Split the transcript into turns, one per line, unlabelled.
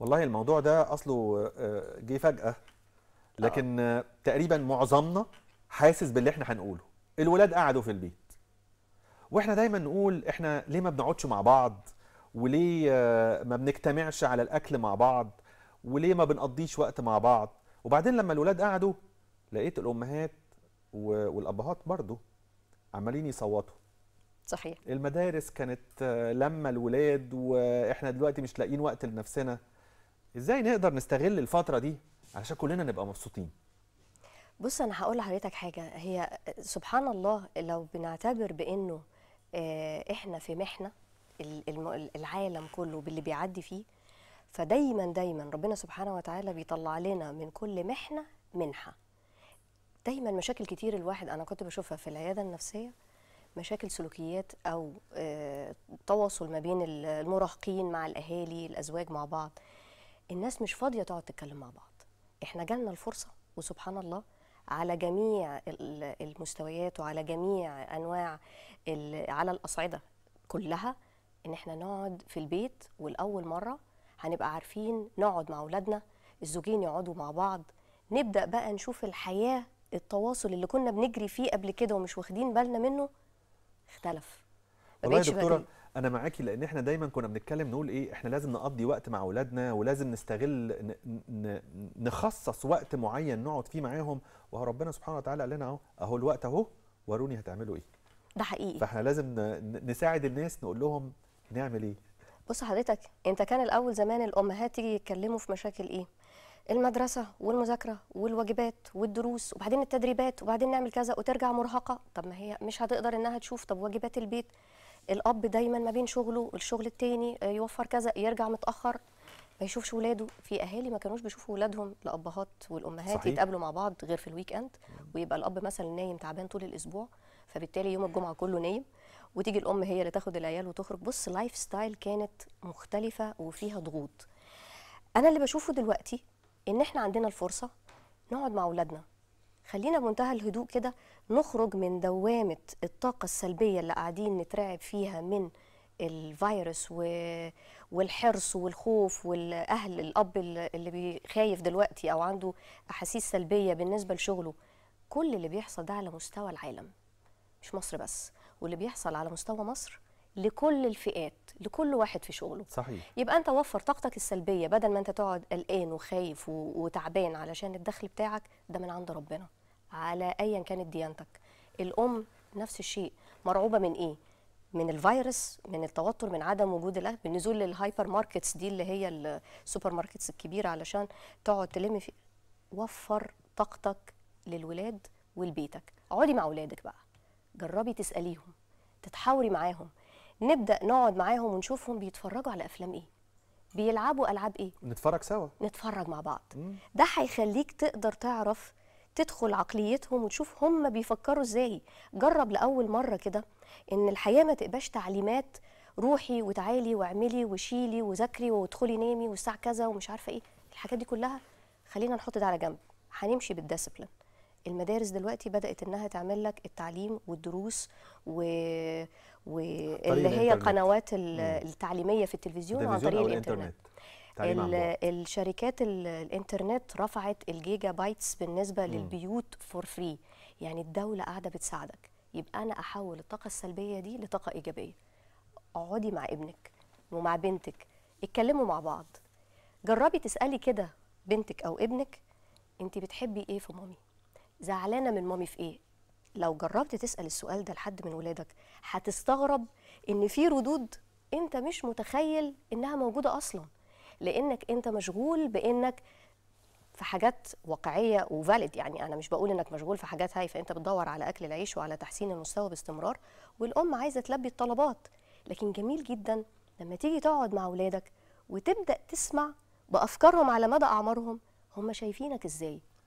والله الموضوع ده أصله آه، جه فجأة. لكن آه، تقريبا معظمنا حاسس باللي إحنا هنقوله. الولاد قعدوا في البيت. وإحنا دايما نقول إحنا ليه ما بنقعدش مع بعض؟ وليه آه، ما بنجتمعش على الأكل مع بعض؟ وليه ما بنقضيش وقت مع بعض؟ وبعدين لما الولاد قعدوا لقيت الأمهات والأبهات برضو عمالين يصوتوا.
صحيح.
المدارس كانت آه، لما الولاد وإحنا دلوقتي مش لاقيين وقت لنفسنا. إزاي نقدر نستغل الفترة دي علشان كلنا نبقى مبسوطين؟
بص أنا هقول لحضرتك حاجة. هي سبحان الله لو بنعتبر بإنه آه، إحنا في محنة ال- الم- العالم كله باللي بيعدي فيه فدايما دايما ربنا سبحانه وتعالى بيطلع لنا من كل محنة منحة. دايما مشاكل كتير الواحد أنا كنت بشوفها في العيادة النفسية مشاكل سلوكيات أو آه، تواصل ما بين ال- المراهقين مع الأهالي الأزواج مع بعض. الناس مش فاضية تقعد تتكلم مع بعض. إحنا جالنا الفرصة وسبحان الله على جميع ال- المستويات وعلى جميع أنواع على الأصعدة كلها إن إحنا نقعد في البيت والأول مرة هنبقى عارفين نقعد مع أولادنا الزوجين يقعدوا مع بعض. نبدأ بقى نشوف الحياة التواصل اللي كنا بنجري فيه قبل كده ومش واخدين بالنا منه اختلف.
والله يا دكتورة
كده.
أنا معاكي لأن إحنا دايما كنا بنتكلم نقول إيه إحنا لازم نقضي وقت مع أولادنا ولازم نستغل نخصص وقت معين نقعد فيه معاهم. وهو ربنا سبحانه وتعالى قال لنا أهو أهو الوقت أهو وروني هتعملوا إيه.
ده حقيقي.
فإحنا لازم نساعد الناس نقول لهم نعمل إيه.
بص حضرتك أنت كان الأول زمان الأمهات تيجي يتكلموا في مشاكل إيه؟ المدرسة والمذاكرة والواجبات والدروس وبعدين التدريبات وبعدين نعمل كذا وترجع مرهقة. طب ما هي مش هتقدر إنها تشوف طب واجبات البيت. الأب دايما ما بين شغله والشغل التاني آه، يوفر كذا يرجع متأخر ما يشوفش ولاده. في أهالي ما كانوش بيشوفوا ولادهم الابهات والأمهات
صحيح.
يتقابلوا مع بعض غير في ال weekend ويبقى الأب مثلا نايم تعبان طول الأسبوع فبالتالي يوم الجمعة كله نايم وتيجي الأم هي اللي تاخد العيال وتخرج. بص lifestyle كانت مختلفة وفيها ضغوط. أنا اللي بشوفه دلوقتي إن إحنا عندنا الفرصة نقعد مع أولادنا. خلينا بمنتهى الهدوء كده نخرج من دوامة الطاقة السلبية اللي قاعدين نترعب فيها من الفيروس و... والحرص والخوف والأهل الأب اللي اللي بي- خايف دلوقتي أو عنده أحاسيس سلبية بالنسبة لشغله. كل اللي بيحصل ده على مستوى العالم مش مصر بس. واللي بيحصل على مستوى مصر لكل الفئات لكل واحد في شغله.
صحيح.
يبقى أنت وفر طاقتك السلبية بدل ما أنت تقعد قلقان وخايف وتعبان علشان الدخل بتاعك ده من عند ربنا. على ايا كانت ديانتك. الأم نفس الشيء. مرعوبة من إيه؟ من الفيروس من التوتر من عدم وجود الاكل من نزول لل hypermarkets دي اللي هي ال supermarkets الكبيرة علشان تقعد تلم في وفر طاقتك للولاد ولبيتك اقعدي مع اولادك بقى. جربي تسأليهم. تتحاوري معاهم. نبدأ نقعد معاهم ونشوفهم بيتفرجوا على أفلام إيه. بيلعبوا ألعاب إيه.
نتفرج سوا.
نتفرج مع بعض.
مم.
ده هيخليك تقدر تعرف تدخل عقليتهم وتشوف هم بيفكروا إزاي. جرب لأول مرة كده إن الحياة ما تبقاش تعليمات روحي وتعالي واعملي وشيلي وذاكري وادخلي نامي والساعة كذا ومش عارفة إيه. الحاجات دي كلها خلينا نحط ده على جنب. هنمشي بالديسيبلين المدارس دلوقتي بدأت إنها تعمل لك التعليم والدروس و... واللي هي. القنوات ال- التعليمية في التلفزيون عن طريق
الإنترنت.
الإنترنت. الشركات ال- الإنترنت رفعت ال gigabytes بالنسبة للبيوت for free يعني الدولة قاعدة بتساعدك. يبقى أنا أحول الطاقة السلبية دي لطاقة إيجابية. اقعدي مع ابنك ومع بنتك. اتكلموا مع بعض. جربي تسألي كده بنتك أو ابنك انت بتحبي إيه في مامي؟ زعلانة من مامي في إيه؟ لو جربت تسأل السؤال ده لحد من ولادك هتستغرب إن في ردود أنت مش متخيل إنها موجودة أصلا. لأنك أنت مشغول بإنك في حاجات واقعية وفاليد يعني أنا مش بقول إنك مشغول في حاجات هايفة أنت بتدور على أكل العيش وعلى تحسين المستوى باستمرار والأم عايزة تلبي الطلبات. لكن جميل جدا لما تيجي تقعد مع اولادك وتبدأ تسمع بأفكارهم على مدى أعمارهم هم شايفينك إزاي؟